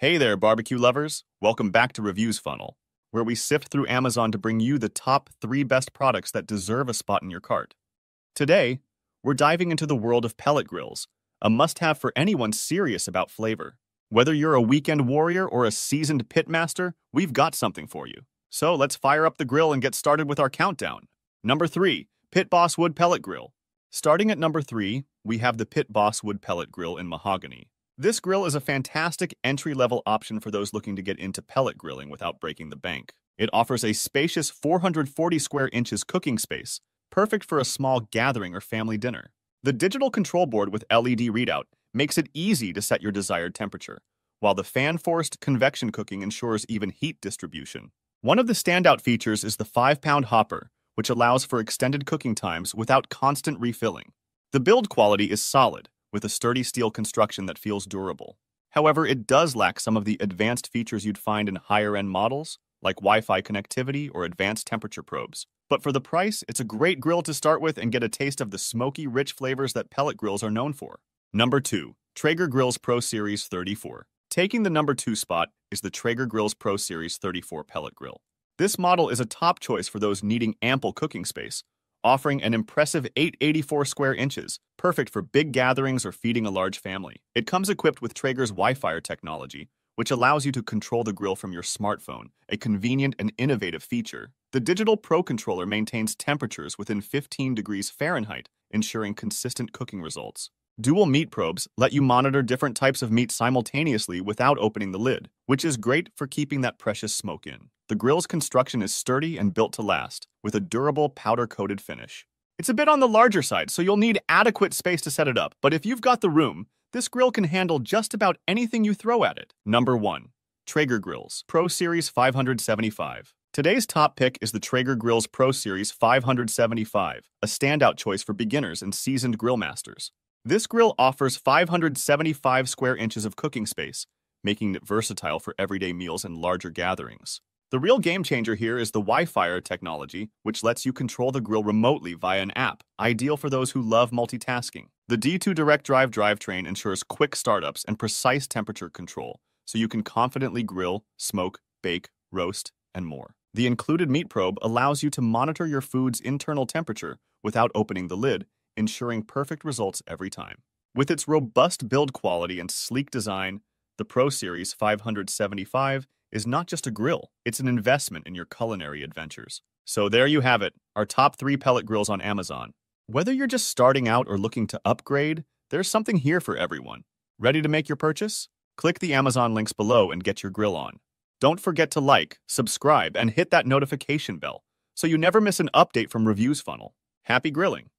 Hey there, barbecue lovers. Welcome back to Reviews Funnel, where we sift through Amazon to bring you the top three best products that deserve a spot in your cart. Today, we're diving into the world of pellet grills, a must have for anyone serious about flavor. Whether you're a weekend warrior or a seasoned pitmaster, we've got something for you. So let's fire up the grill and get started with our countdown. Number three, Pit Boss Wood Pellet Grill. Starting at number three, we have the Pit Boss Wood Pellet Grill in mahogany. This grill is a fantastic entry-level option for those looking to get into pellet grilling without breaking the bank. It offers a spacious 440 square inches cooking space, perfect for a small gathering or family dinner. The digital control board with LED readout makes it easy to set your desired temperature, while the fan-forced convection cooking ensures even heat distribution. One of the standout features is the 5-pound hopper, which allows for extended cooking times without constant refilling. The build quality is solid, with a sturdy steel construction that feels durable. However, it does lack some of the advanced features you'd find in higher-end models, like Wi-Fi connectivity or advanced temperature probes. But for the price, it's a great grill to start with and get a taste of the smoky, rich flavors that pellet grills are known for. Number 2. Traeger Grills Pro Series 34. Taking the number 2 spot is the Traeger Grills Pro Series 34 pellet grill. This model is a top choice for those needing ample cooking space, offering an impressive 884 square inches, perfect for big gatherings or feeding a large family. It comes equipped with Traeger's Wi-Fi technology, which allows you to control the grill from your smartphone, a convenient and innovative feature. The Digital Pro Controller maintains temperatures within 15 degrees Fahrenheit, ensuring consistent cooking results. Dual meat probes let you monitor different types of meat simultaneously without opening the lid, which is great for keeping that precious smoke in. The grill's construction is sturdy and built to last, with a durable powder-coated finish. It's a bit on the larger side, so you'll need adequate space to set it up, but if you've got the room, this grill can handle just about anything you throw at it. Number 1. Traeger Grills Pro Series 575. Today's top pick is the Traeger Grills Pro Series 575, a standout choice for beginners and seasoned grill masters. This grill offers 575 square inches of cooking space, making it versatile for everyday meals and larger gatherings. The real game changer here is the Wi-Fi technology, which lets you control the grill remotely via an app, ideal for those who love multitasking. The D2 Direct Drive drivetrain ensures quick startups and precise temperature control, so you can confidently grill, smoke, bake, roast, and more. The included meat probe allows you to monitor your food's internal temperature without opening the lid ensuring perfect results every time. With its robust build quality and sleek design, the Pro Series 575 is not just a grill, it's an investment in your culinary adventures. So there you have it, our top three pellet grills on Amazon. Whether you're just starting out or looking to upgrade, there's something here for everyone. Ready to make your purchase? Click the Amazon links below and get your grill on. Don't forget to like, subscribe, and hit that notification bell so you never miss an update from Reviews Funnel. Happy grilling!